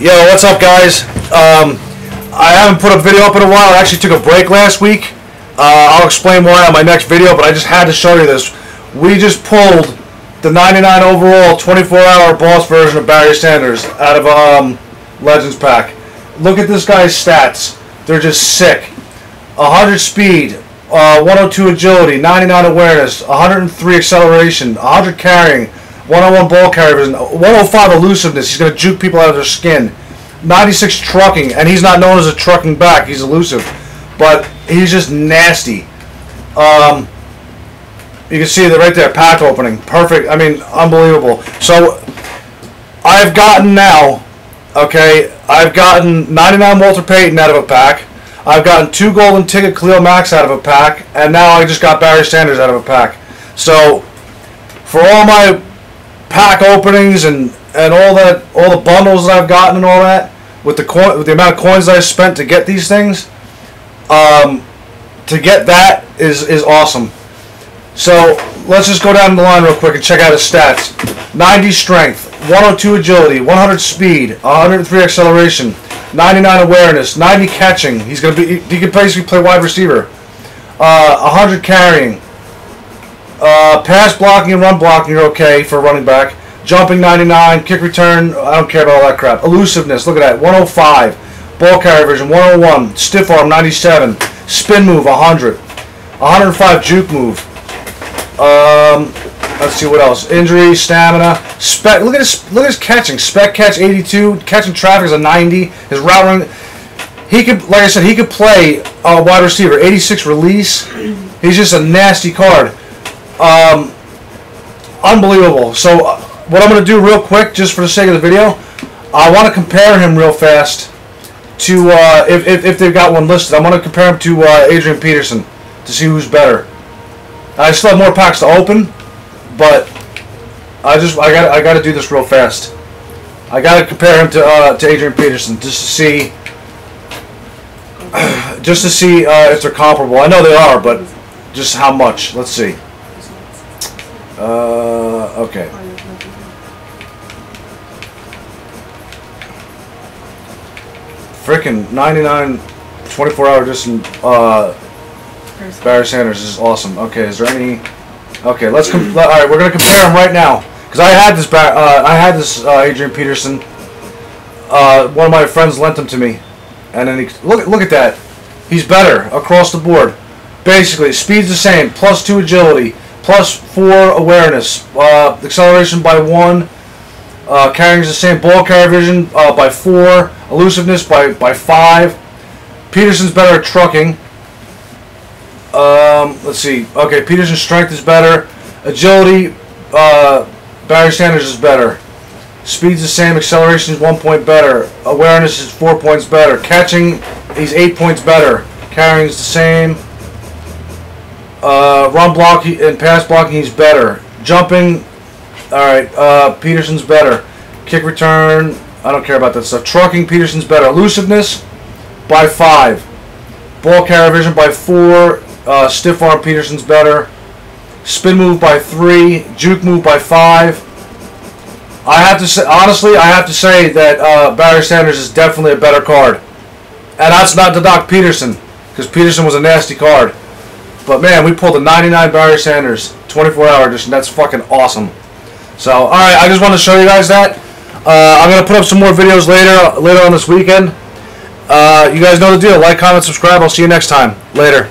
Yo, what's up, guys? Um, I haven't put a video up in a while. I actually took a break last week. Uh, I'll explain why on my next video, but I just had to show you this. We just pulled the 99 overall 24-hour boss version of Barry Sanders out of um, Legends pack. Look at this guy's stats. They're just sick. 100 speed, uh, 102 agility, 99 awareness, 103 acceleration, 100 carrying, 101 ball carriers, 105 elusiveness. He's going to juke people out of their skin. 96 trucking, and he's not known as a trucking back. He's elusive, but he's just nasty. Um, you can see that right there, pack opening, perfect. I mean, unbelievable. So I've gotten now, okay, I've gotten 99 Walter Payton out of a pack. I've gotten two golden ticket Khalil Macks out of a pack, and now I just got Barry Sanders out of a pack. So for all my pack openings and and all that, all the bundles that I've gotten and all that, with the coin, with the amount of coins that I spent to get these things, um, to get that is is awesome. So let's just go down the line real quick and check out his stats. 90 strength, 102 agility, 100 speed, 103 acceleration, 99 awareness, 90 catching. He's gonna be he can basically play wide receiver. Uh, 100 carrying, uh, pass blocking and run blocking are okay for running back. Jumping 99, kick return, I don't care about all that crap. Elusiveness, look at that, 105. Ball carrier vision, 101. Stiff arm, 97. Spin move, 100. 105 juke move. Um, let's see what else. Injury, stamina, spec. Look at his look at his catching. Spec catch, 82. Catching traffic is a 90. His route running. He could, like I said, he could play a wide receiver. 86 release. He's just a nasty card. Um, unbelievable. So, uh, what I'm going to do real quick, just for the sake of the video, I want to compare him real fast to, uh, if, if, if they've got one listed, I'm going to compare him to uh, Adrian Peterson to see who's better. I still have more packs to open, but I just I got I got to do this real fast. I got to compare him to uh, to Adrian Peterson just to see just to see uh, if they're comparable. I know they are, but just how much? Let's see. Uh, okay. Freaking 99 24 hour distance uh, Barry Sanders is awesome. Okay, is there any? Okay, let's. Com- all right, we're gonna compare them right now because I had this. Bar- uh, I had this uh, Adrian Peterson. Uh, one of my friends lent him to me, and then he look look at that. He's better across the board. Basically, speed's the same. Plus two agility, plus four awareness, uh, acceleration by one. Uh, carrying is the same. Ball carrier vision uh, by four. Elusiveness by by five. Peterson's better at trucking. Um, let's see. Okay, Peterson's strength is better. Agility, uh, Barry Sanders is better. Speed's the same. Acceleration is one point better. Awareness is four points better. Catching, he's eight points better. Carrying is the same. Uh, run block and pass blocking, he's better. Jumping, all right. Uh, Peterson's better. Kick return, I don't care about that stuff. Trucking, Peterson's better. Elusiveness, by five. Ball carrier vision by four. Uh, stiff arm Peterson's better. Spin move by three. Juke move by five. I have to say, honestly, I have to say that uh, Barry Sanders is definitely a better card. And that's not to knock Peterson, because Peterson was a nasty card. But man, we pulled a 99 Barry Sanders 24 hour edition. That's fucking awesome. So, alright, I just want to show you guys that. Uh, I'm to put up some more videos later, later on this weekend. Uh, you guys know the deal. Like, comment, subscribe. I'll see you next time. Later.